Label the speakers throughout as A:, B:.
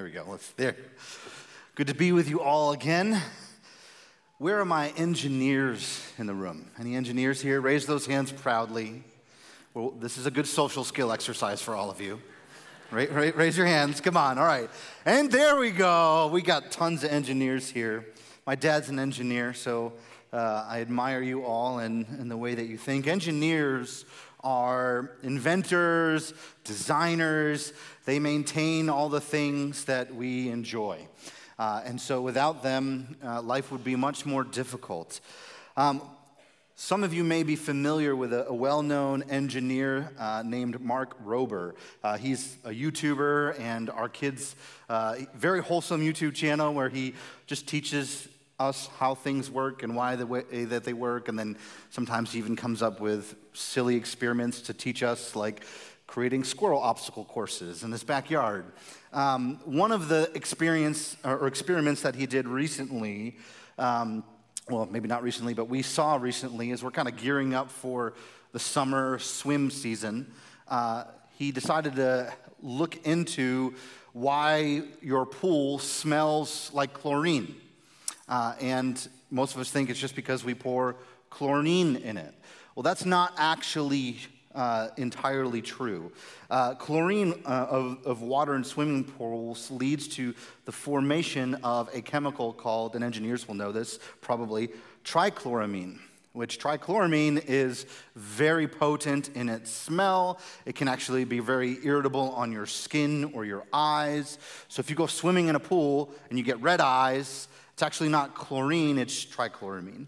A: There we go. Let's, there. Good to be with you all again. Where are my engineers in the room? Any engineers here? Raise those hands proudly. Well, this is a good social skill exercise for all of you. Right, raise your hands. Come on. All right. And there we go. We got tons of engineers here. My dad's an engineer, so uh, I admire you all and, and the way that you think. Engineers are inventors, designers. They maintain all the things that we enjoy. Uh, and so without them, uh, life would be much more difficult. Um, some of you may be familiar with a, a well known engineer uh, named Mark Rober. Uh, he's a YouTuber, and our kids' uh, very wholesome YouTube channel where he just teaches us how things work and why the way that they work. And then sometimes he even comes up with silly experiments to teach us, like creating squirrel obstacle courses in his backyard. Um, one of the experience or experiments that he did recently. Um, well, maybe not recently, but we saw recently as we're kind of gearing up for the summer swim season, uh, he decided to look into why your pool smells like chlorine. Uh, and most of us think it's just because we pour chlorine in it. Well, that's not actually uh, entirely true. Uh, chlorine uh, of, of, water in swimming pools leads to the formation of a chemical called, and engineers will know this probably, trichloramine. Which trichloramine is very potent in its smell. It can actually be very irritable on your skin or your eyes. So, if you go swimming in a pool and you get red eyes, it's actually not chlorine, it's trichloramine.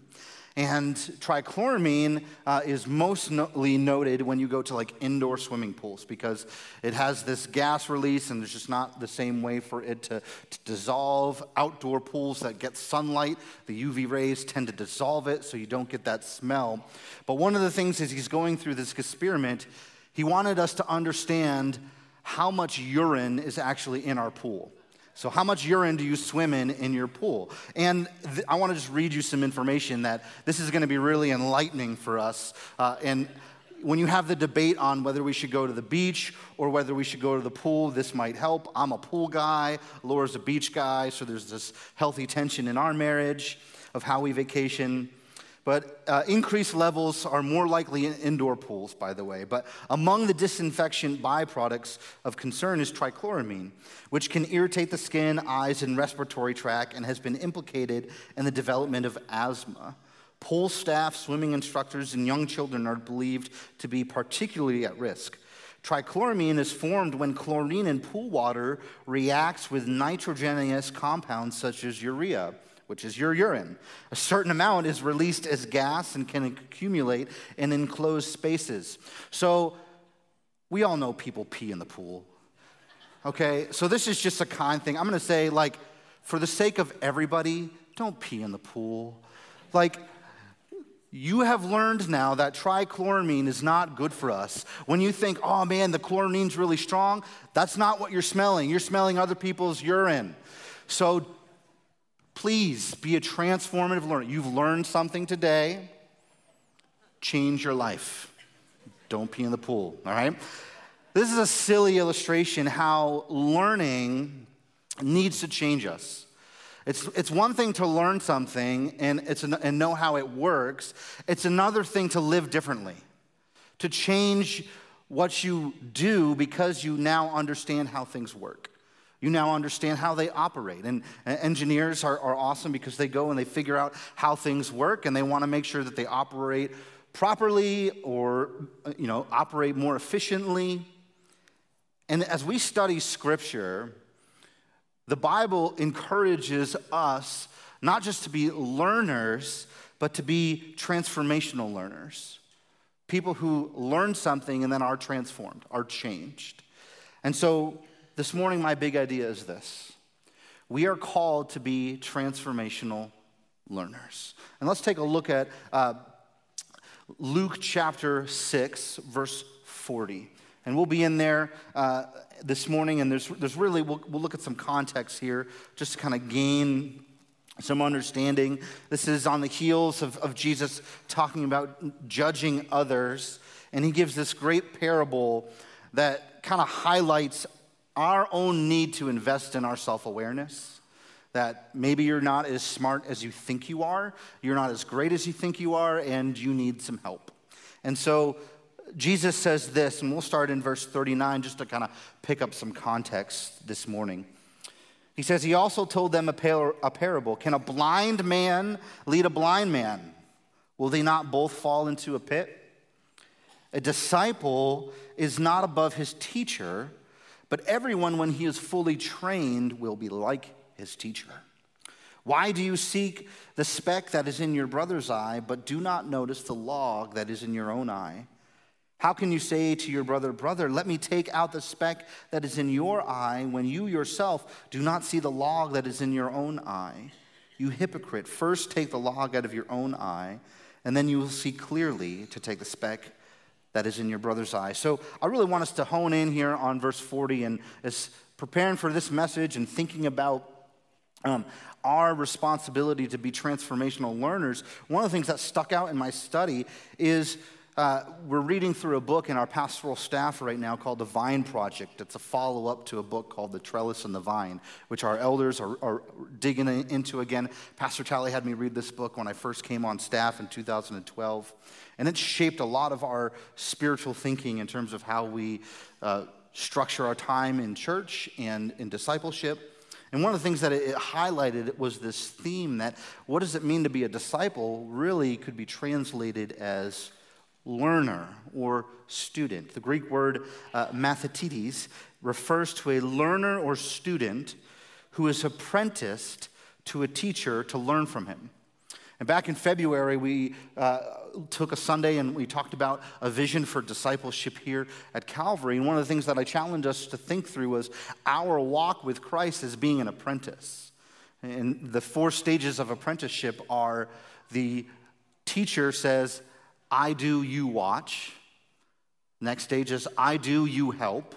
A: And trichloramine uh, is mostly noted when you go to like indoor swimming pools because it has this gas release and there's just not the same way for it to, to dissolve. Outdoor pools that get sunlight, the UV rays tend to dissolve it so you don't get that smell. But one of the things is he's going through this experiment, he wanted us to understand how much urine is actually in our pool. So, how much urine do you swim in in your pool? And th- I want to just read you some information that this is going to be really enlightening for us. Uh, and when you have the debate on whether we should go to the beach or whether we should go to the pool, this might help. I'm a pool guy, Laura's a beach guy, so there's this healthy tension in our marriage of how we vacation. But uh, increased levels are more likely in indoor pools, by the way. But among the disinfection byproducts of concern is trichloramine, which can irritate the skin, eyes, and respiratory tract and has been implicated in the development of asthma. Pool staff, swimming instructors, and young children are believed to be particularly at risk. Trichloramine is formed when chlorine in pool water reacts with nitrogenous compounds such as urea which is your urine. A certain amount is released as gas and can accumulate in enclosed spaces. So, we all know people pee in the pool. Okay, so this is just a kind thing. I'm gonna say, like, for the sake of everybody, don't pee in the pool. Like, you have learned now that trichloramine is not good for us. When you think, oh man, the chloramine's really strong, that's not what you're smelling. You're smelling other people's urine. So Please be a transformative learner. You've learned something today, change your life. Don't pee in the pool, all right? This is a silly illustration how learning needs to change us. It's, it's one thing to learn something and, it's an, and know how it works, it's another thing to live differently, to change what you do because you now understand how things work. You now understand how they operate. And engineers are, are awesome because they go and they figure out how things work and they want to make sure that they operate properly or you know operate more efficiently. And as we study scripture the bible encourages us not just to be learners but to be transformational learners. People who learn something and then are transformed are changed. And so this morning, my big idea is this we are called to be transformational learners. And let's take a look at uh, Luke chapter 6, verse 40. And we'll be in there uh, this morning, and there's, there's really, we'll, we'll look at some context here just to kind of gain some understanding. This is on the heels of, of Jesus talking about judging others, and he gives this great parable that kind of highlights our own need to invest in our self awareness. That maybe you're not as smart as you think you are, you're not as great as you think you are, and you need some help. And so Jesus says this, and we'll start in verse 39 just to kind of pick up some context this morning. He says, He also told them a, par- a parable Can a blind man lead a blind man? Will they not both fall into a pit? A disciple is not above his teacher, but everyone, when he is fully trained, will be like his teacher. Why do you seek the speck that is in your brother's eye, but do not notice the log that is in your own eye? How can you say to your brother, Brother, let me take out the speck that is in your eye when you yourself do not see the log that is in your own eye? You hypocrite, first take the log out of your own eye, and then you will see clearly to take the speck that is in your brother's eye. So I really want us to hone in here on verse 40 and as preparing for this message and thinking about um, our responsibility to be transformational learners. One of the things that stuck out in my study is uh, we're reading through a book in our pastoral staff right now called The Vine Project. It's a follow up to a book called The Trellis and the Vine, which our elders are, are digging into again. Pastor Tally had me read this book when I first came on staff in 2012, and it shaped a lot of our spiritual thinking in terms of how we uh, structure our time in church and in discipleship. And one of the things that it highlighted was this theme that what does it mean to be a disciple really could be translated as learner or student. The Greek word uh, refers to a learner or student who is apprenticed to a teacher to learn from him. And back in February, we uh, took a Sunday and we talked about a vision for discipleship here at Calvary. And one of the things that I challenged us to think through was our walk with Christ as being an apprentice. And the four stages of apprenticeship are the teacher says, I do, you watch. Next stage is I do, you help.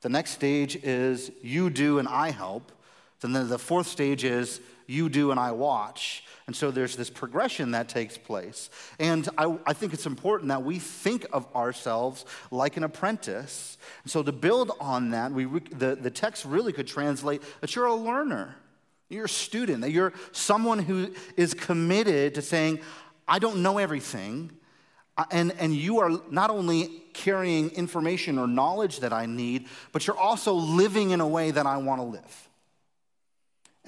A: The next stage is you do and I help. Then the fourth stage is you do and I watch. And so there's this progression that takes place. And I, I, think it's important that we think of ourselves like an apprentice. And so to build on that, we, the, the text really could translate that you're a learner, you're a student, that you're someone who is committed to saying, I don't know everything, uh, and, and you are not only carrying information or knowledge that I need, but you're also living in a way that I want to live.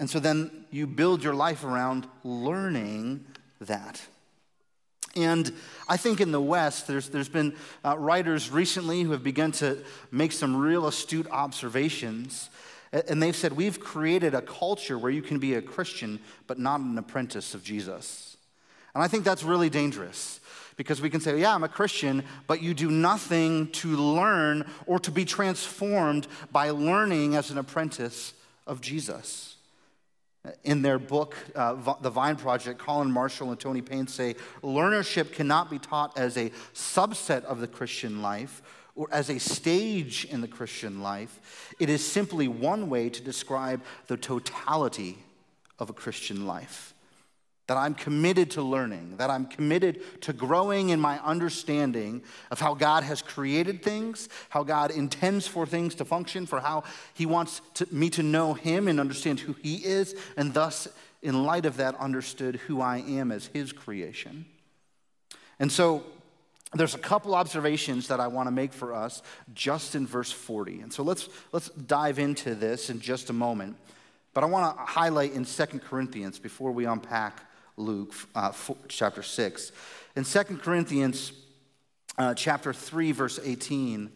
A: And so then you build your life around learning that. And I think in the West, there's, there's been uh, writers recently who have begun to make some real astute observations. And they've said, We've created a culture where you can be a Christian, but not an apprentice of Jesus. And I think that's really dangerous because we can say, Yeah, I'm a Christian, but you do nothing to learn or to be transformed by learning as an apprentice of Jesus. In their book, uh, The Vine Project, Colin Marshall and Tony Payne say learnership cannot be taught as a subset of the Christian life or as a stage in the Christian life. It is simply one way to describe the totality of a Christian life that I'm committed to learning, that I'm committed to growing in my understanding of how God has created things, how God intends for things to function, for how He wants to, me to know Him and understand who He is, and thus, in light of that, understood who I am as His creation. And so, there's a couple observations that I want to make for us just in verse 40. And so let's, let's dive into this in just a moment. But I want to highlight in Second Corinthians before we unpack Luke uh, four, chapter 6. In 2 Corinthians uh, chapter 3, verse 18,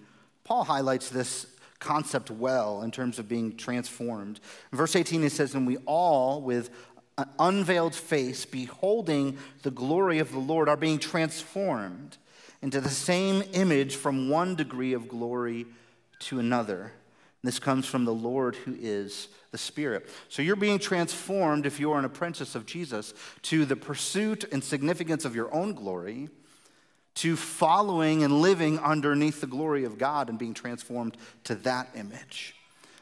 A: Paul highlights this concept well in terms of being transformed. In verse 18, he says, And we all, with an unveiled face, beholding the glory of the Lord, are being transformed into the same image from one degree of glory to another. This comes from the Lord who is the Spirit. So you're being transformed, if you're an apprentice of Jesus, to the pursuit and significance of your own glory, to following and living underneath the glory of God and being transformed to that image.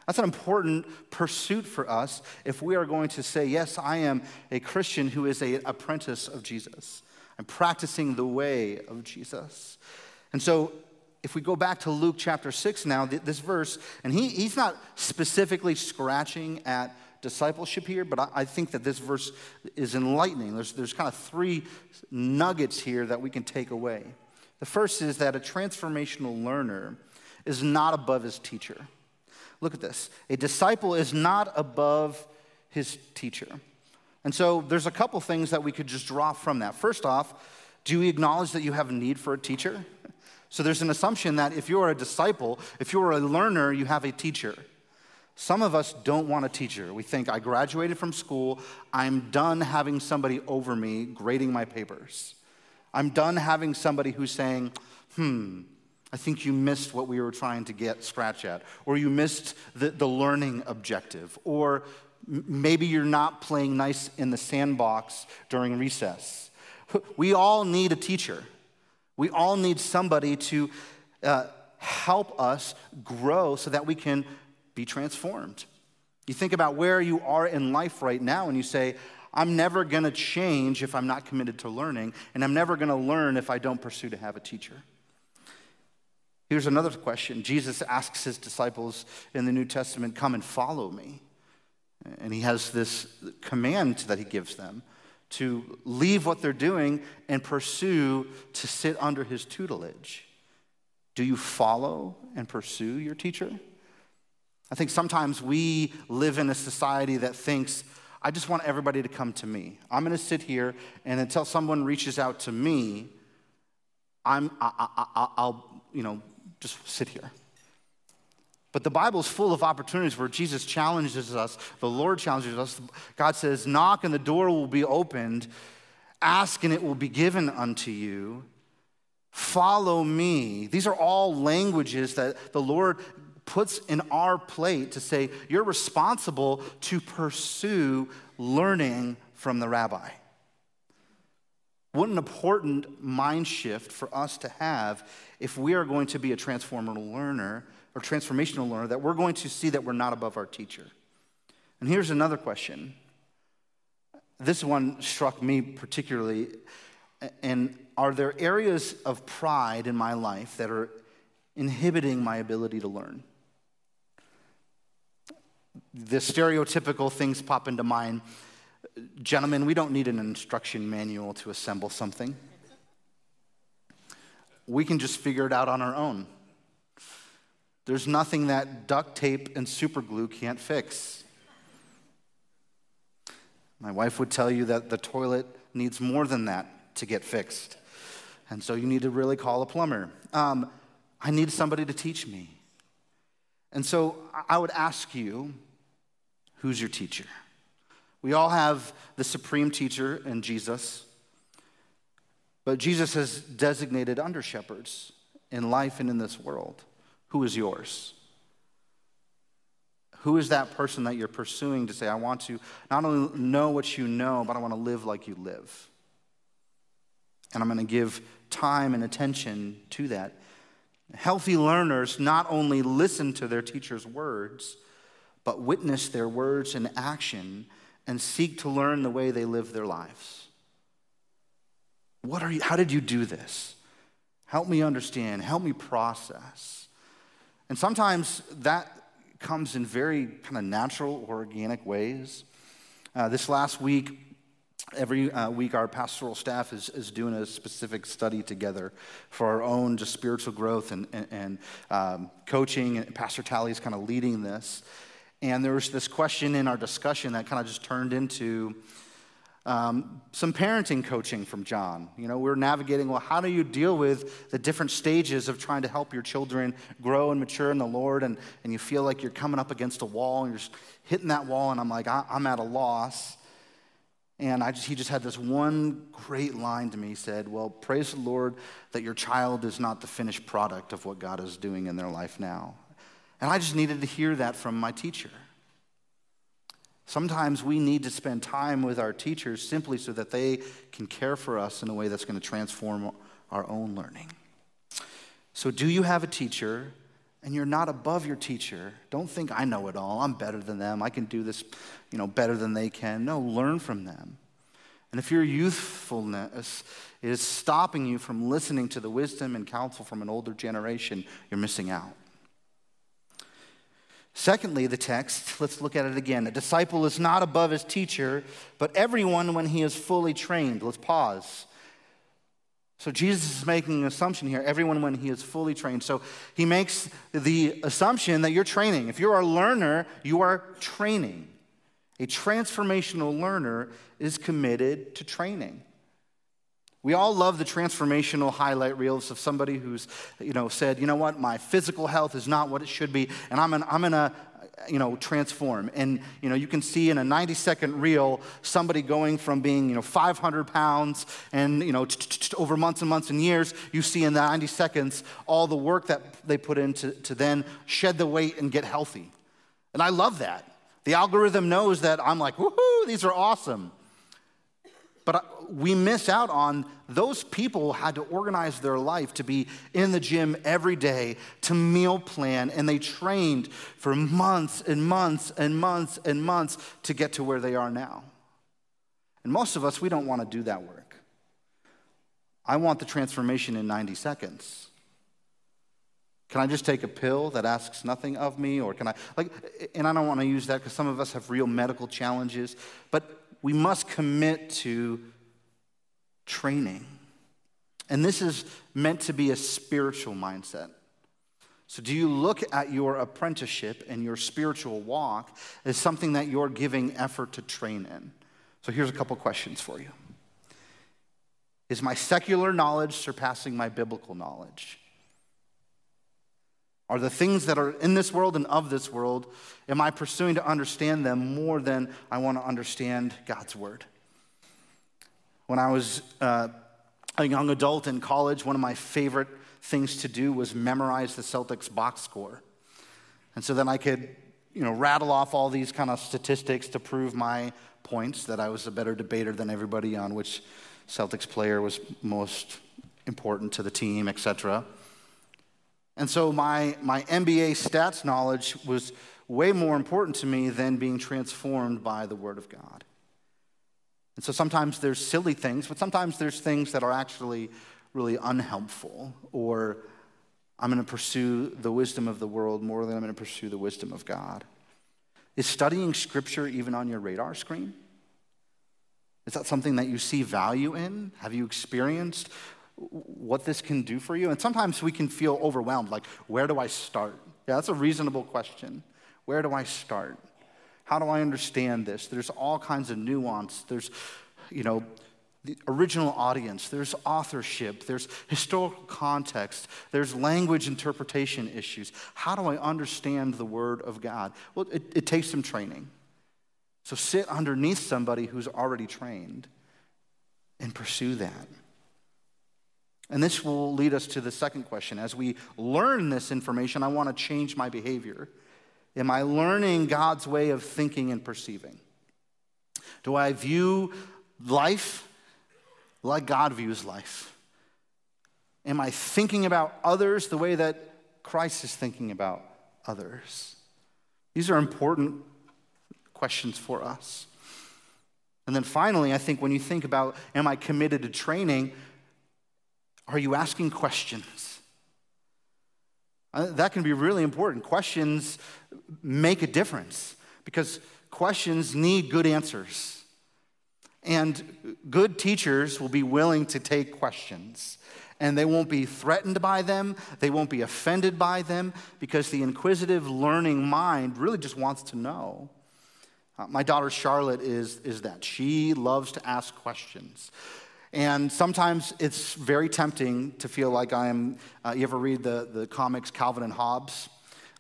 A: That's an important pursuit for us if we are going to say, Yes, I am a Christian who is an apprentice of Jesus. I'm practicing the way of Jesus. And so if we go back to Luke chapter 6 now, this verse, and he, he's not specifically scratching at discipleship here, but I, I think that this verse is enlightening. There's, there's kind of three nuggets here that we can take away. The first is that a transformational learner is not above his teacher. Look at this a disciple is not above his teacher. And so there's a couple things that we could just draw from that. First off, do you acknowledge that you have a need for a teacher? So there's an assumption that if you're a disciple, if you're a learner, you have a teacher. Some of us don't want a teacher. We think, I graduated from school, I'm done having somebody over me grading my papers. I'm done having somebody who's saying, hmm, I think you missed what we were trying to get scratch at, or you missed the, the learning objective, or maybe you're not playing nice in the sandbox during recess. We all need a teacher. We all need somebody to uh, help us grow so that we can be transformed. You think about where you are in life right now and you say, I'm never going to change if I'm not committed to learning, and I'm never going to learn if I don't pursue to have a teacher. Here's another question Jesus asks his disciples in the New Testament, Come and follow me. And he has this command that he gives them to leave what they're doing and pursue to sit under his tutelage. Do you follow and pursue your teacher? I think sometimes we live in a society that thinks, I just want everybody to come to me. I'm going to sit here, and until someone reaches out to me, I'm, I, will you know, just sit here. But the Bible is full of opportunities where Jesus challenges us, the Lord challenges us. God says, Knock and the door will be opened, ask and it will be given unto you. Follow me. These are all languages that the Lord puts in our plate to say, You're responsible to pursue learning from the rabbi. What an important mind shift for us to have if we are going to be a transformational learner or transformational learner, that we're going to see that we're not above our teacher. And here's another question. This one struck me particularly. And are there areas of pride in my life that are inhibiting my ability to learn? The stereotypical things pop into mind. Gentlemen, we don't need an instruction manual to assemble something. We can just figure it out on our own. There's nothing that duct tape and super glue can't fix. My wife would tell you that the toilet needs more than that to get fixed. And so you need to really call a plumber. Um, I need somebody to teach me. And so I would ask you who's your teacher? We all have the supreme teacher in Jesus, but Jesus has designated under shepherds in life and in this world. Who is yours? Who is that person that you're pursuing to say, I want to not only know what you know, but I want to live like you live? And I'm going to give time and attention to that. Healthy learners not only listen to their teacher's words, but witness their words in action and seek to learn the way they live their lives. What are you, how did you do this? Help me understand, help me process. And sometimes that comes in very kind of natural, or organic ways. Uh, this last week, every uh, week, our pastoral staff is, is doing a specific study together for our own just spiritual growth and, and, and um, coaching. And Pastor Tally is kind of leading this. And there was this question in our discussion that kind of just turned into um, some parenting coaching from John. You know, we're navigating, well, how do you deal with the different stages of trying to help your children grow and mature in the Lord? And, and you feel like you're coming up against a wall and you're hitting that wall, and I'm like, I, am at a loss. And I just, he just had this one great line to me. He said, Well, praise the Lord that your child is not the finished product of what God is doing in their life now. And I just needed to hear that from my teacher. Sometimes we need to spend time with our teachers simply so that they can care for us in a way that's going to transform our own learning. So, do you have a teacher and you're not above your teacher? Don't think I know it all. I'm better than them. I can do this, you know, better than they can. No, learn from them. And if your youthfulness is stopping you from listening to the wisdom and counsel from an older generation, you're missing out. Secondly, the text, let's look at it again. A disciple is not above his teacher, but everyone when he is fully trained. Let's pause. So Jesus is making an assumption here everyone when he is fully trained. So he makes the assumption that you're training. If you're a learner, you are training. A transformational learner is committed to training. We all love the transformational highlight reels of somebody who's, you know, said, you know what, my physical health is not what it should be, and I'm gonna, I'm gonna you know, transform. And, you know, you can see in a 90 second reel somebody going from being, you know, 500 pounds and, you know, over months and months and years, you see in the 90 seconds all the work that they put in to, to then shed the weight and get healthy. And I love that. The algorithm knows that I'm like, woohoo, these are awesome. But uh, we miss out on those people who had to organize their life to be in the gym every day, to meal plan, and they trained for months and months and months and months to get to where they are now. And most of us, we don't want to do that work. I want the transformation in 90 seconds. Can I just take a pill that asks nothing of me? Or can I, like, and I don't want to use that because some of us have real medical challenges, but we must commit to training. And this is meant to be a spiritual mindset. So, do you look at your apprenticeship and your spiritual walk as something that you're giving effort to train in? So, here's a couple questions for you Is my secular knowledge surpassing my biblical knowledge? Are the things that are in this world and of this world, am I pursuing to understand them more than I want to understand God's word? When I was uh, a young adult in college, one of my favorite things to do was memorize the Celtics box score. And so then I could, you know, rattle off all these kind of statistics to prove my points that I was a better debater than everybody on which Celtics player was most important to the team, etc. And so my, my NBA stats knowledge was way more important to me than being transformed by the Word of God. And so sometimes there's silly things, but sometimes there's things that are actually really unhelpful, or I'm going to pursue the wisdom of the world more than I'm going to pursue the wisdom of God. Is studying Scripture even on your radar screen? Is that something that you see value in? Have you experienced what this can do for you. And sometimes we can feel overwhelmed like, where do I start? Yeah, that's a reasonable question. Where do I start? How do I understand this? There's all kinds of nuance. There's, you know, the original audience, there's authorship, there's historical context, there's language interpretation issues. How do I understand the Word of God? Well, it, it takes some training. So sit underneath somebody who's already trained and pursue that. And this will lead us to the second question. As we learn this information, I want to change my behavior. Am I learning God's way of thinking and perceiving? Do I view life like God views life? Am I thinking about others the way that Christ is thinking about others? These are important questions for us. And then finally, I think when you think about, am I committed to training? Are you asking questions? Uh, that can be really important. Questions make a difference because questions need good answers. And good teachers will be willing to take questions. And they won't be threatened by them, they won't be offended by them, because the inquisitive, learning mind really just wants to know. Uh, my daughter Charlotte is, is that. She loves to ask questions. And sometimes it's very tempting to feel like I am. Uh, you ever read the, the comics Calvin and Hobbes?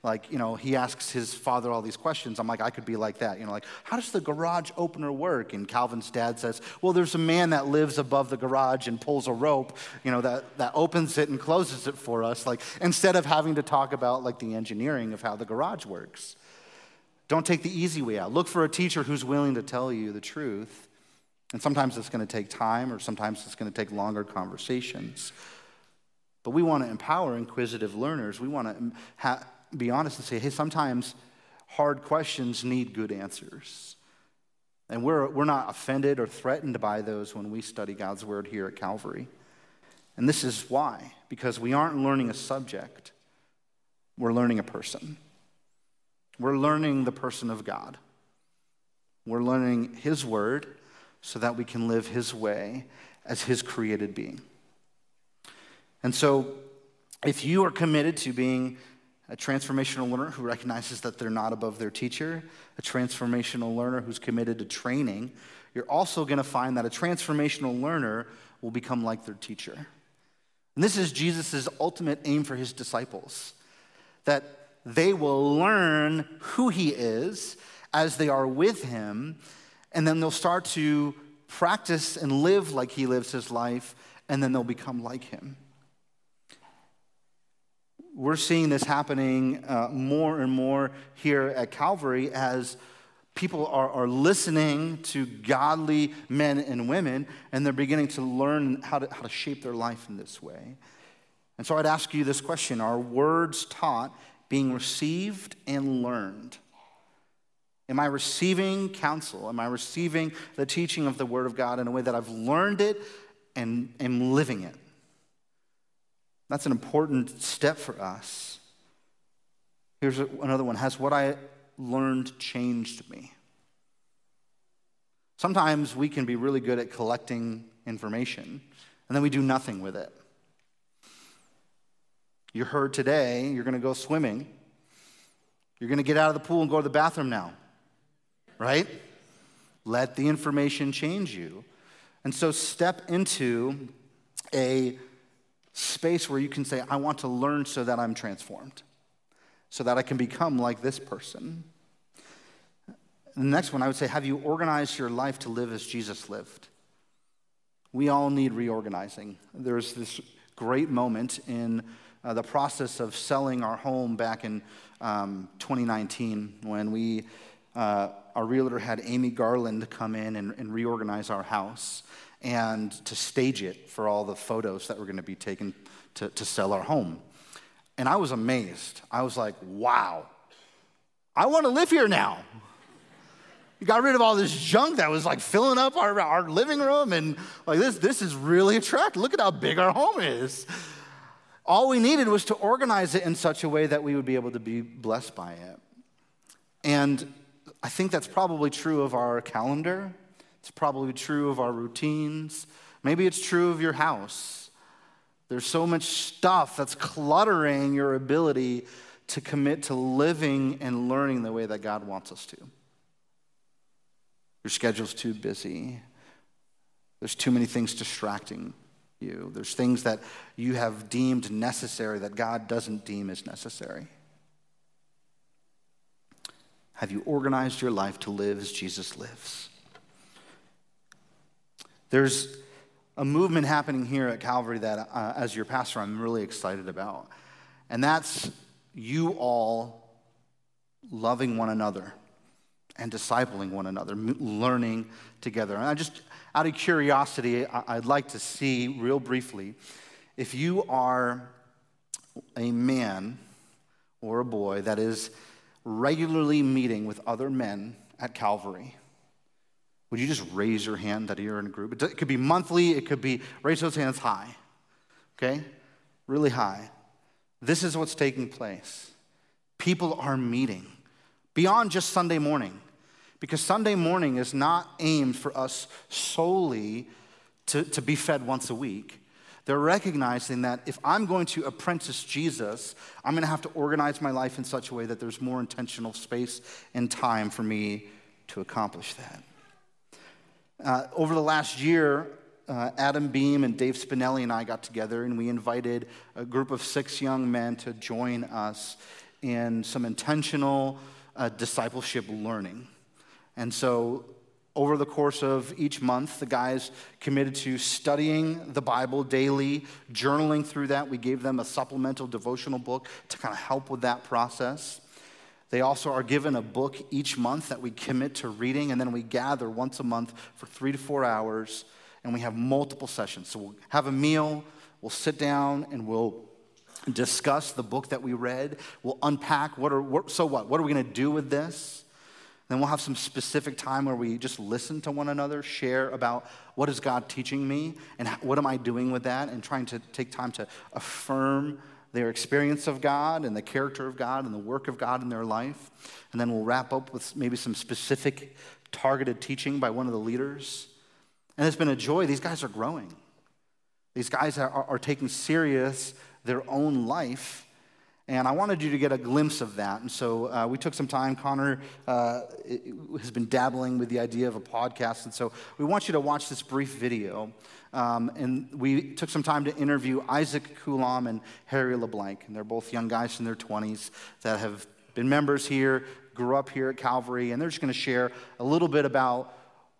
A: Like, you know, he asks his father all these questions. I'm like, I could be like that. You know, like, how does the garage opener work? And Calvin's dad says, well, there's a man that lives above the garage and pulls a rope, you know, that, that opens it and closes it for us. Like, instead of having to talk about, like, the engineering of how the garage works. Don't take the easy way out. Look for a teacher who's willing to tell you the truth and sometimes it's going to take time, or sometimes it's going to take longer conversations. But we want to empower inquisitive learners. We want to ha- be honest and say, hey, sometimes hard questions need good answers. And we're, we're not offended or threatened by those when we study God's word here at Calvary. And this is why, because we aren't learning a subject, we're learning a person. We're learning the person of God. We're learning His word so that we can live His way as His created being. And so, if you are committed to being a transformational learner who recognizes that they're not above their teacher, a transformational learner who's committed to training, you're also going to find that a transformational learner will become like their teacher. And this is Jesus' ultimate aim for his disciples that they will learn who he is as they are with him, and then they'll start to practice and live like he lives his life, and then they'll become like him. We're seeing this happening uh, more and more here at Calvary as people are, are listening to godly men and women, and they're beginning to learn how to, how to shape their life in this way. And so I'd ask you this question Are words taught being received and learned? Am I receiving counsel? Am I receiving the teaching of the Word of God in a way that I've learned it and am living it? That's an important step for us. Here's another one Has what I learned changed me? Sometimes we can be really good at collecting information, and then we do nothing with it. You heard today you're going to go swimming. You're going to get out of the pool and go to the bathroom now, right? Let the information change you. And so step into a space where you can say, I want to learn so that I'm transformed, so that I can become like this person. The next one, I would say, have you organized your life to live as Jesus lived? We all need reorganizing. There's this great moment in uh, the process of selling our home back in um, 2019 when we, uh, our realtor had Amy Garland come in and, and reorganize our house and to stage it for all the photos that were going to be taken to, to sell our home. And I was amazed. I was like, wow, I want to live here now. We got rid of all this junk that was like filling up our, our living room, and like this, this is really attractive. Look at how big our home is. All we needed was to organize it in such a way that we would be able to be blessed by it. And I think that's probably true of our calendar. It's probably true of our routines. Maybe it's true of your house. There's so much stuff that's cluttering your ability to commit to living and learning the way that God wants us to. Your schedule's too busy. There's too many things distracting you. There's things that you have deemed necessary that God doesn't deem as necessary. Have you organized your life to live as Jesus lives? There's a movement happening here at Calvary that, uh, as your pastor, I'm really excited about. And that's you all loving one another and discipling one another, learning together. And I just, out of curiosity, I'd like to see real briefly if you are a man or a boy that is regularly meeting with other men at Calvary. Would you just raise your hand that you're in a group? It could be monthly, it could be raise those hands high, okay? Really high. This is what's taking place. People are meeting beyond just Sunday morning. Because Sunday morning is not aimed for us solely to, to be fed once a week. They're recognizing that if I'm going to apprentice Jesus, I'm going to have to organize my life in such a way that there's more intentional space and time for me to accomplish that. Uh, over the last year, uh, Adam Beam and Dave Spinelli and I got together and we invited a group of six young men to join us in some intentional uh, discipleship learning. And so, over the course of each month, the guys committed to studying the Bible daily, journaling through that. We gave them a supplemental devotional book to kind of help with that process. They also are given a book each month that we commit to reading, and then we gather once a month for three to four hours, and we have multiple sessions. So we'll have a meal, we'll sit down, and we'll discuss the book that we read. We'll unpack what are, so what? What are we going to do with this? Then we'll have some specific time where we just listen to one another, share about what is God teaching me and what am I doing with that, and trying to take time to affirm their experience of God and the character of God and the work of God in their life. And then we'll wrap up with maybe some specific targeted teaching by one of the leaders. And it's been a joy. These guys are growing. These guys are, are, are taking serious their own life and I wanted you to get a glimpse of that. And so uh, we took some time. Connor uh, has been dabbling with the idea of a podcast. And so we want you to watch this brief video. Um, and we took some time to interview Isaac Kulam and Harry LeBlanc. And they're both young guys in their 20s that have been members here, grew up here at Calvary. And they're just going to share a little bit about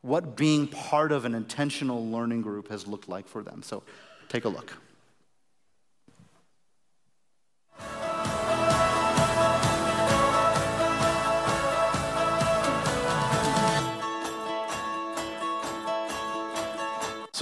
A: what being part of an intentional learning group has looked like for them. So take a look.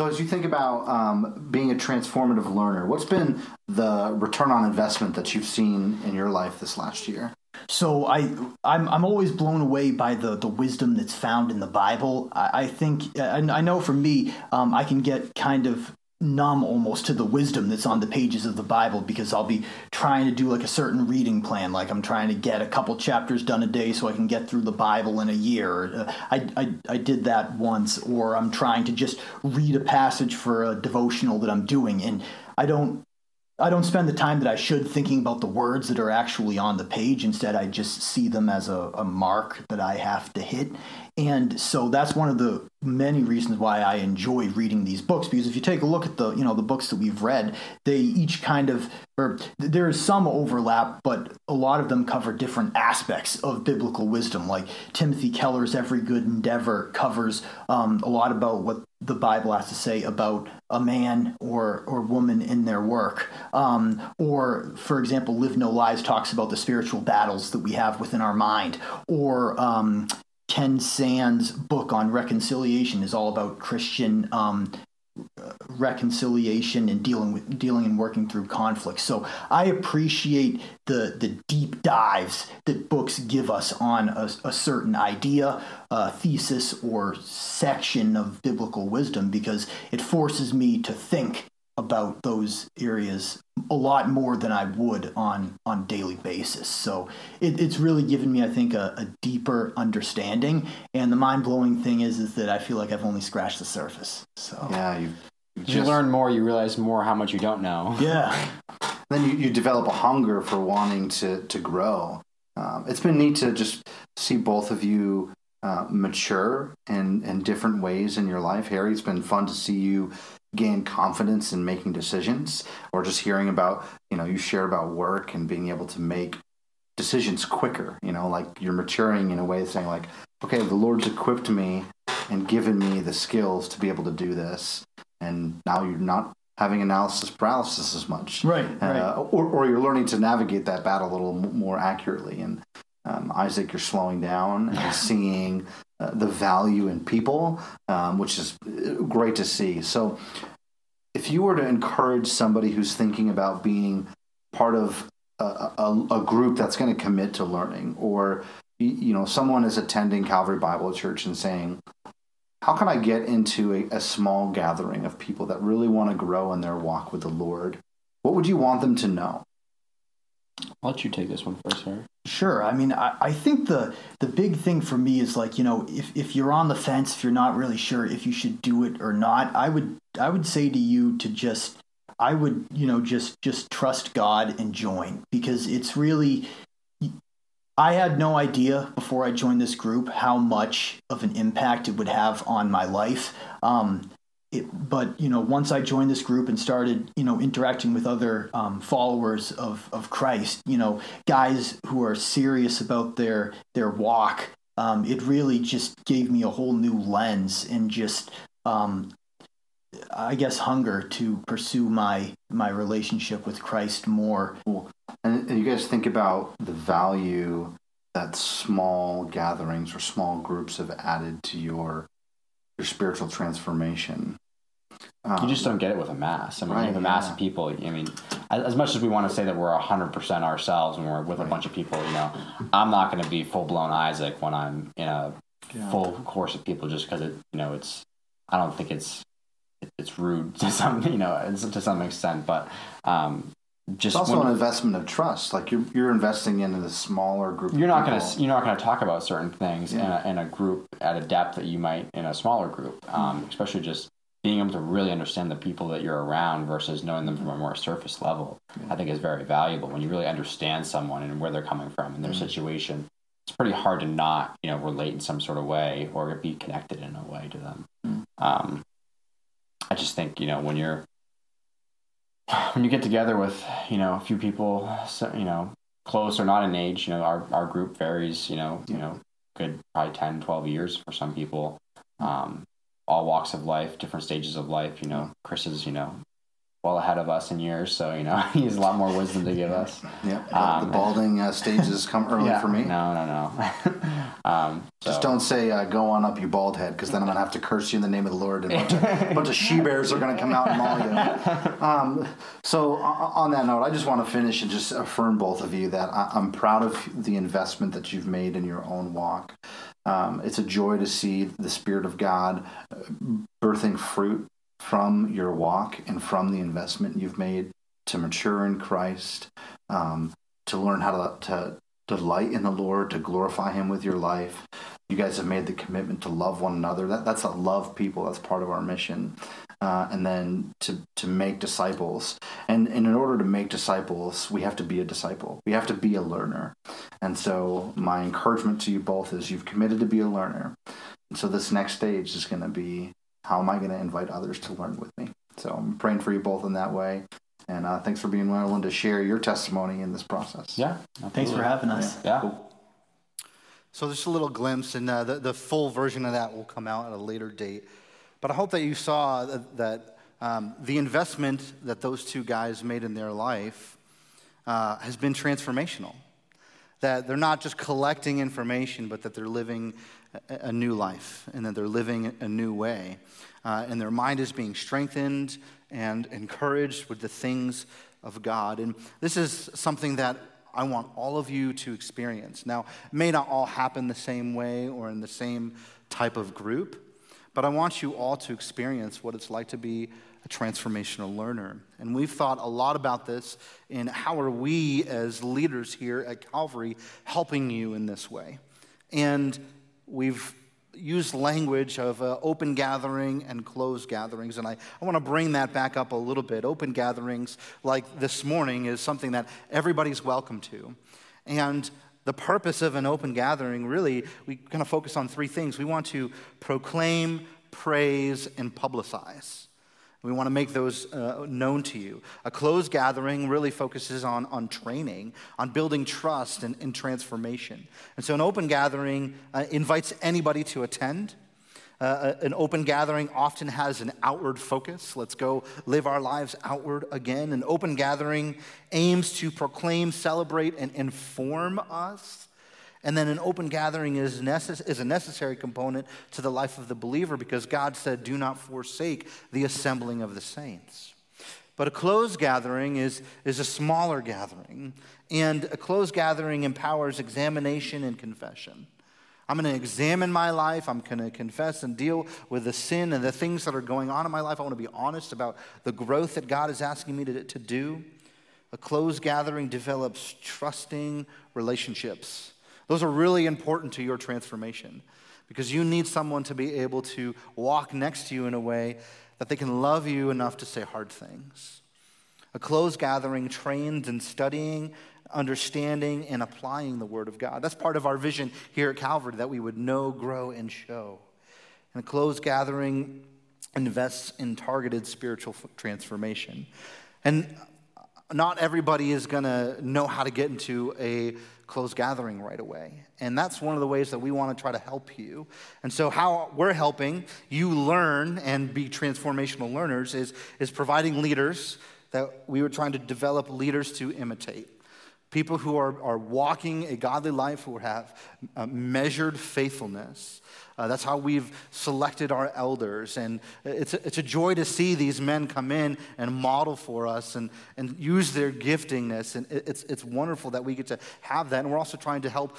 A: So, as you think about um, being a transformative learner, what's been the return on investment that you've seen in your life this last year?
B: So I I'm I'm always blown away by the the wisdom that's found in the Bible. I, I think I, I know for me, um, I can get kind of numb almost to the wisdom that's on the pages of the Bible because I'll be trying to do like a certain reading plan, like I'm trying to get a couple chapters done a day so I can get through the Bible in a year. Uh, I, I, I did that once, or I'm trying to just read a passage for a devotional that I'm doing, and I don't I don't spend the time that I should thinking about the words that are actually on the page. Instead, I just see them as a, a mark that I have to hit. And so that's one of the many reasons why I enjoy reading these books because if you take a look at the you know the books that we've read, they each kind of or there is some overlap, but a lot of them cover different aspects of biblical wisdom. Like Timothy Keller's Every Good Endeavor covers um, a lot about what the Bible has to say about a man or or woman in their work. Um, or, for example, Live No Lies talks about the spiritual battles that we have within our mind. Or um, Ken Sande's book on reconciliation is all about Christian um, reconciliation and dealing with dealing and working through conflict. So I appreciate the the deep dives that books give us on a, a certain idea, a thesis, or section of biblical wisdom because it forces me to think about those areas a lot more than I would on on daily basis. So it, it's really given me, I think, a, a deeper understanding. And the mind blowing thing is, is that I feel like I've only scratched the surface. So
A: yeah, you
C: just... you learn more, you realize more how much you don't know.
B: Yeah.
A: then you, you develop a hunger for wanting to to grow. Um, it's been neat to just see both of you uh, mature in, in different ways in your life. Harry, it's been fun to see you gain confidence in making decisions or just hearing about you know you share about work and being able to make decisions quicker you know like you're maturing in a way of saying like okay the lord's equipped me and given me the skills to be able to do this. And now you're not having analysis paralysis as much.
B: Right, uh,
A: right. Or, or you're learning to navigate that battle a little more accurately. And um, isaac you're slowing down and seeing uh, the value in people, um, which is great to see. So, if you were to encourage somebody who's thinking about being part of a, a, a group that's going to commit to learning, or you know, someone is attending Calvary Bible Church and saying, "How can I get into a, a small gathering of people that really want to grow in their walk with the Lord?" What would you want them to know?
C: I'll let you take this one first, sir.
B: Sure. I mean, I, I think the the big thing for me is like you know if, if you're on the fence, if you're not really sure if you should do it or not, I would I would say to you to just I would you know just just trust God and join because it's really I had no idea before I joined this group how much of an impact it would have on my life. Um, it, but you know, once I joined this group and started, you know, interacting with other um, followers of of Christ, you know, guys who are serious about their their walk, um, it really just gave me a whole new lens and just, um, I guess, hunger to pursue my my relationship with Christ more.
A: And you guys think about the value that small gatherings or small groups have added to your your spiritual transformation.
C: you just don't get it with a mass. I mean,
A: Right,
C: a mass
A: yeah.
C: of people. I mean, as, as much as we want to say that we're hundred percent ourselves when we're with a bunch of people, you know, I'm not going to be full blown Isaac when I'm in a full course of people just because it, you know, it's. I don't think it's it's rude to some, you know, to some extent, but um, just
A: It's also
C: when-
A: an investment of trust. Like you're, you're investing into the smaller group.
C: you're not going to you're not going to talk about certain things
A: Yeah.
C: in, a, in a group at a depth that you might in a smaller group um, especially just being able to really understand the people that you're around versus knowing them from a more surface level i think is very valuable when you really understand someone and where they're coming from and their situation it's pretty hard to not you know relate in some sort of way or be connected in a way to them um, i just think you know when you're when you get together with you know a few people you know close or not in age you know our, our group varies you know you know good probably 10 12 years for some people. Um, all walks of life different stages of life you know chris is you know well ahead of us in years so you know he has a lot more wisdom to give us
A: Yeah, the,
C: Um,
A: the balding uh, stages come early
C: yeah
A: for me.
C: no no no um,
A: Just don't say uh, "go on up, you bald head," because then I'm gonna have to curse you in the name of the Lord, and a bunch of, a bunch of she bears are gonna come out and maul you. Um, so, on that note, I just want to finish and just affirm both of you that I, I'm proud of the investment that you've made in your own walk. Um, it's a joy to see the Spirit of God uh, birthing fruit from your walk and from the investment you've made to mature in Christ, um, to learn how to, to delight in the Lord, to glorify Him with your life. You guys have made the commitment to love one another. That, that's a love people. That's part of our mission. Uh, and then to, to make disciples. And, and in order to make disciples, we have to be a disciple. We have to be a learner. And so my encouragement to you both is you've committed to be a learner. And so this next stage is going to be how am I going to invite others to learn with me? So I'm praying for you both in that way. And uh, thanks for being willing to share your testimony in this process.
C: yeah
B: Thanks for having us.
C: yeah
A: So just a little glimpse, and uh, the, the full version of that will come out at a later date. But I hope that you saw that, that um, the investment that those two guys made in their life uh, has been transformational. That they're not just collecting information, but that they're living a, new life and that they're living a new way. Uh, and their mind is being strengthened and encouraged with the things of God. And this is something that I want all of you to experience. Now, it may not all happen the same way or in the same type of group, but I want you all to experience what it's like to be a transformational learner. And we've thought a lot about this in how are we as leaders here at Calvary helping you in this way. And we've used language of uh, open gathering and closed gatherings. And I, I want to bring that back up a little bit. Open gatherings, like this morning, is something that everybody's welcome to. And the purpose of an open gathering, really, we kind of focus on three things. We want to proclaim, praise, and publicize. We want to make those uh, known to you. A closed gathering really focuses on, on training, on building trust and, and transformation. And so, an open gathering uh, invites anybody to attend. Uh, an open gathering often has an outward focus. Let's go live our lives outward again. An open gathering aims to proclaim, celebrate, and inform us. And then an open gathering is, necess- is a necessary component to the life of the believer because God said, Do not forsake the assembling of the saints. But a closed gathering is, is a smaller gathering, and a closed gathering empowers examination and confession. I'm going to examine my life. I'm going to confess and deal with the sin and the things that are going on in my life. I want to be honest about the growth that God is asking me to, to do. A closed gathering develops trusting relationships. Those are really important to your transformation because you need someone to be able to walk next to you in a way that they can love you enough to say hard things. A closed gathering trained in studying, understanding, and applying the Word of God. That's part of our vision here at Calvary that we would know, grow, and show. And a closed gathering invests in targeted spiritual transformation. And not everybody is going to know how to get into a closed gathering right away. And that's one of the ways that we want to try to help you. And so, how we're helping you learn and be transformational learners is, is providing leaders that we were trying to develop leaders to imitate. people who are, are walking a godly life, who have uh, measured faithfulness. Uh, that's how we've selected our elders. And it's a, it's a joy to see these men come in and model for us and, and use their giftingness. And it's, it's wonderful that we get to have that. And we're also trying to help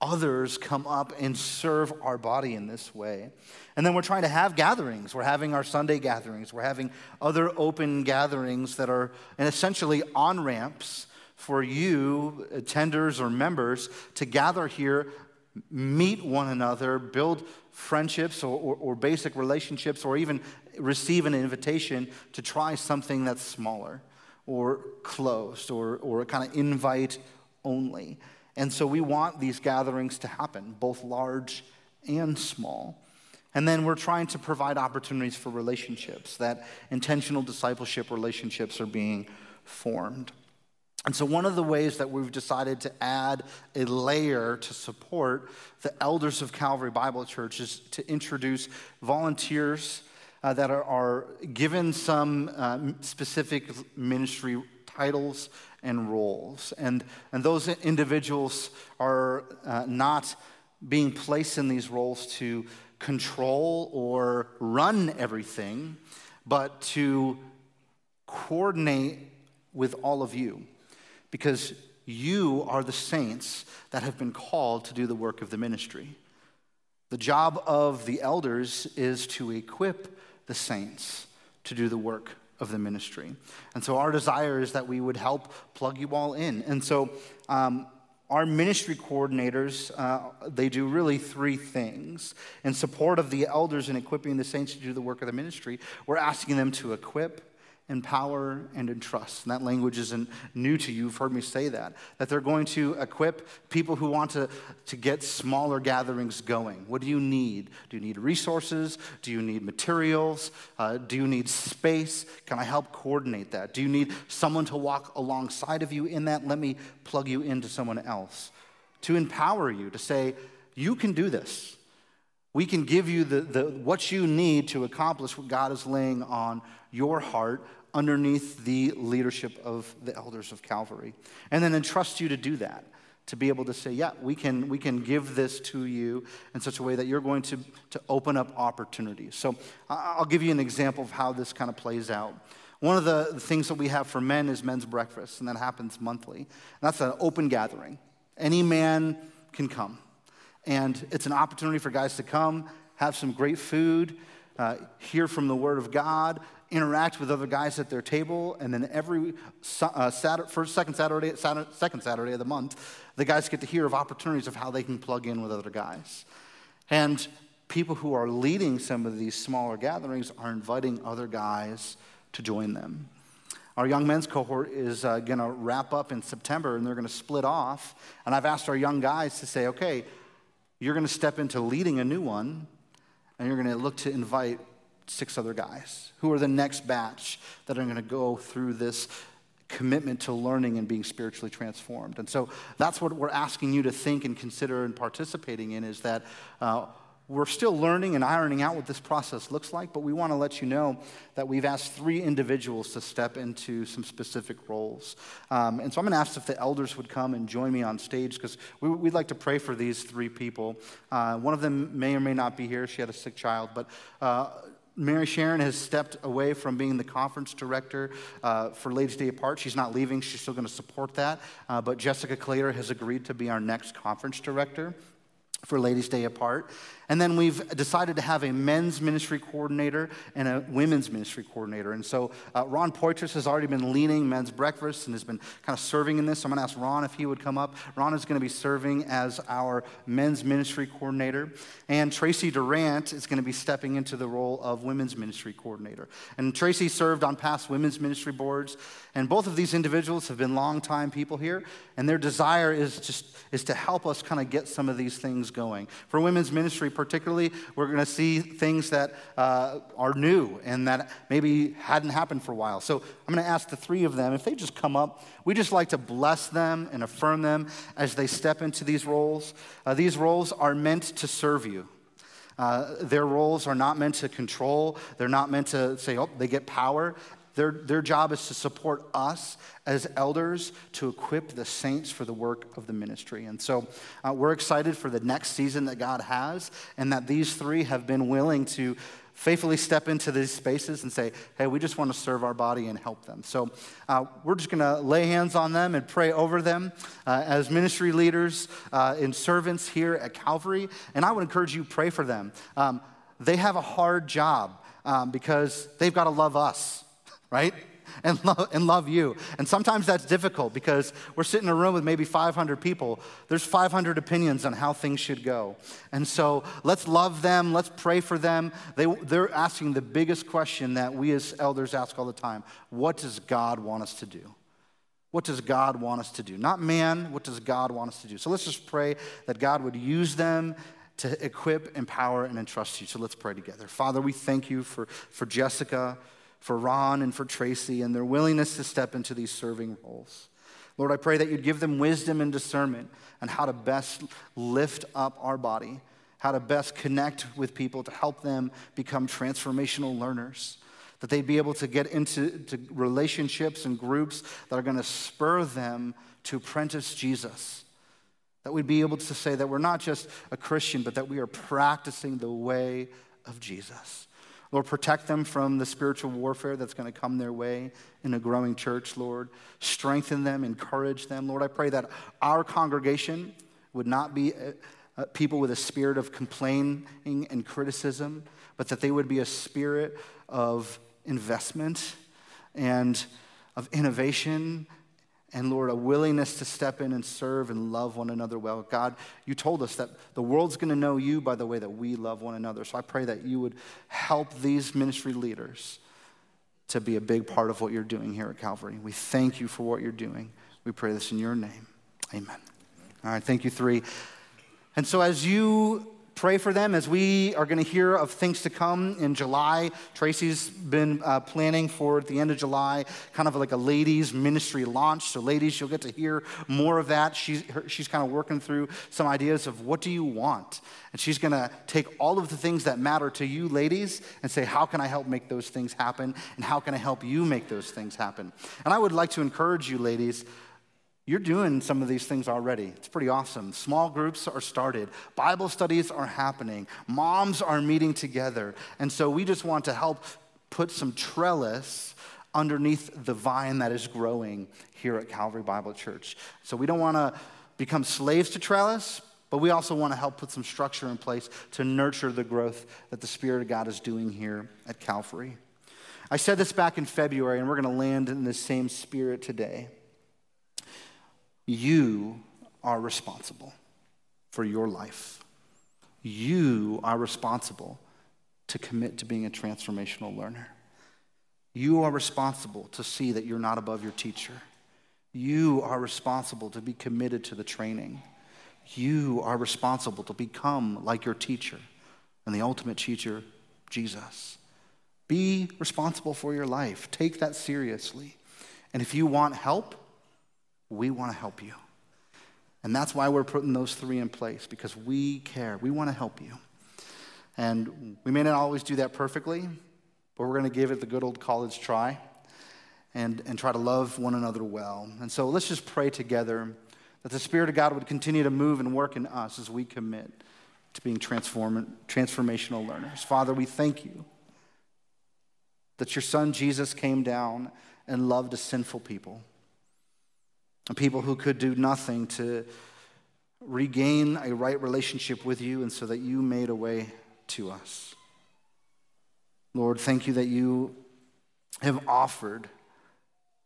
A: others come up and serve our body in this way. And then we're trying to have gatherings. We're having our Sunday gatherings. We're having other open gatherings that are and essentially on ramps for you, attenders or members, to gather here, meet one another, build friendships or, or, or, basic relationships, or even receive an invitation to try something that's smaller or closed or, or kind of invite only. And so we want these gatherings to happen, both large and small. And then we're trying to provide opportunities for relationships, that intentional discipleship relationships are being formed. And so, one of the ways that we've decided to add a layer to support the elders of Calvary Bible Church is to introduce volunteers uh, that are, are, given some uh, specific ministry titles and roles. And, and those individuals are uh, not being placed in these roles to control or run everything, but to coordinate with all of you because you are the saints that have been called to do the work of the ministry. The job of the elders is to equip the saints to do the work of the ministry. And so our desire is that we would help plug you all in. And so um, our ministry coordinators, uh, they do really three things. In support of the elders and equipping the saints to do the work of the ministry, we're asking them to equip, in power and in trust. And that language isn't new to you. You've heard me say that. That they're going to equip people who want to, to get smaller gatherings going. What do you need? Do you need resources? Do you need materials? Uh, do you need space? Can I help coordinate that? Do you need someone to walk alongside of you in that? Let me plug you into someone else. To empower you, to say, you can do this. We can give you the, the, what you need to accomplish what God is laying on your heart underneath the leadership of the elders of Calvary. And then entrust you to do that, to be able to say, yeah, we can, we can give this to you in such a way that you're going to, to open up opportunities. So I'll give you an example of how this kind of plays out. One of the things that we have for men is men's breakfast, and that happens monthly. And that's an open gathering. Any man can come. And it's an opportunity for guys to come, have some great food, uh, hear from the Word of God, interact with other guys at their table, and then every uh, Saturday, first, second Saturday, Saturday, second Saturday of the month, the guys get to hear of opportunities of how they can plug in with other guys. And people who are leading some of these smaller gatherings are inviting other guys to join them. Our young men's cohort is uh, going to wrap up in September and they're going to split off. And I've asked our young guys to say, okay, you're going to step into leading a new one and you're going to look to invite six other guys who are the next batch that are going to go through this commitment to learning and being spiritually transformed. And so that's what we're asking you to think and consider and participating in is that uh, we're still learning and ironing out what this process looks like, but we want to let you know that we've asked three individuals to step into some specific roles. Um, and so I'm going to ask if the elders would come and join me on stage because we, would like to pray for these three people. Uh, one of them may or may not be here. She had a sick child, but uh, Mary Sharon has stepped away from being the conference director uh, for Ladies Day Apart. She's not leaving, she's still going to support that. Uh, but Jessica Clater has agreed to be our next conference director for Ladies Day Apart. And then we've decided to have a men's ministry coordinator and a women's ministry coordinator. And so uh, Ron Poitras has already been leading men's breakfast and has been kind of serving in this. So I'm going to ask Ron if he would come up. Ron is going to be serving as our men's ministry coordinator. And Tracy Durant is going to be stepping into the role of women's ministry coordinator. And Tracy served on past women's ministry boards. And both of these individuals have been longtime people here. And their desire is just is to help us kind of get some of these things going. For women's ministry, particularly, we're going to see things that uh, are new and that maybe hadn't happened for a while. So I'm going to ask the three of them if they just come up. We just like to bless them and affirm them as they step into these roles. Uh, these roles are meant to serve you. Uh, their roles are not meant to control. They're not meant to say, oh, they get power. Their, their job is to support us as elders to equip the saints for the work of the ministry. And so uh, we're excited for the next season that God has, and that these three have been willing to faithfully step into these spaces and say, hey, we just want to serve our body and help them. So uh, we're just going to lay hands on them and pray over them uh, as ministry leaders uh, and servants here at Calvary. And I would encourage you, pray for them. Um, they have a hard job um, because they've got to love us, right? and love, and love you. And sometimes that's difficult because we're sitting in a room with maybe 500 people. There's 500 opinions on how things should go. And so let's love them, let's pray for them. They, they're asking the biggest question that we as elders ask all the time What does God want us to do? What does God want us to do? Not man, what does God want us to do? So let's just pray that God would use them to equip, empower, and entrust you. So let's pray together. Father, we thank you for, for Jessica for Ron and for Tracy and their willingness to step into these serving roles. Lord, I pray that you'd give them wisdom and discernment on how to best lift up our body, how to best connect with people to help them become transformational learners, that they'd be able to get into to relationships and groups that are going to spur them to apprentice Jesus. That we'd be able to say that we're not just a Christian, but that we are practicing the way of Jesus. Lord, protect them from the spiritual warfare that's going to come their way in a growing church, Lord. Strengthen them, encourage them. Lord, I pray that our congregation would not be uh, uh, people with a spirit of complaining and criticism, but that they would be a spirit of investment and of innovation and Lord, a willingness to step in and serve and love one another well. God, you told us that the world's going to know you by the way that we love one another. So I pray that you would help these ministry leaders to be a big part of what you're doing here at Calvary. We thank you for what you're doing. We pray this in your name. Amen. All right, thank you, three. And so as you pray for them as we are going to hear of things to come in July. Tracy's been uh, planning for at the end of July, kind of like a ladies' ministry launch. So, ladies, you'll get to hear more of that. She's, her, she's kind of working through some ideas of what do you want? And she's going to take all of the things that matter to you, ladies, and say, how can I help make those things happen? And how can I help you make those things happen? And I would like to encourage you, ladies, you're doing some of these things already. It's pretty awesome. Small groups are started, Bible studies are happening, moms are meeting together. And so we just want to help put some trellis underneath the vine that is growing here at Calvary Bible Church. So we don't want to become slaves to trellis, but we also want to help put some structure in place to nurture the growth that the Spirit of God is doing here at Calvary. I said this back in February, and we're going to land in the same spirit today. You are responsible for your life. You are responsible to commit to being a transformational learner. You are responsible to see that you're not above your teacher. You are responsible to be committed to the training. You are responsible to become like your teacher and the ultimate teacher, Jesus. Be responsible for your life. Take that seriously. And if you want help, we want to help you. And that's why we're putting those three in place, because we care. We want to help you. And we may not always do that perfectly, but we're going to give it the good old college try and, and try to love one another well. And so let's just pray together that the Spirit of God would continue to move and work in us as we commit to being transform, transformational learners. Father, we thank you that your Son Jesus came down and loved a sinful people people who could do nothing to regain a right relationship with you, and so that you made a way to us. Lord, thank you that you have offered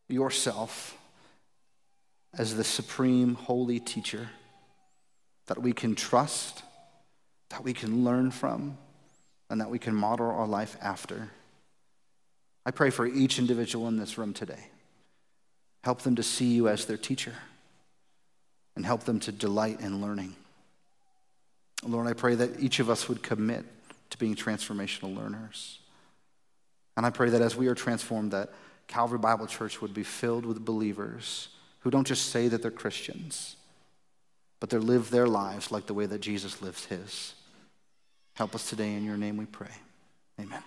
A: yourself as the supreme holy teacher that we can trust, that we can learn from, and that we can model our life after. I pray for each individual in this room today. Help them to see you as their teacher and help them to delight in learning. Lord, I pray that each of us would commit to being transformational learners. And I pray that as we are transformed, that Calvary Bible Church would be filled with believers who don't just say that they're Christians, but they live their lives like the way that Jesus lives his. Help us today in your name we pray. Amen.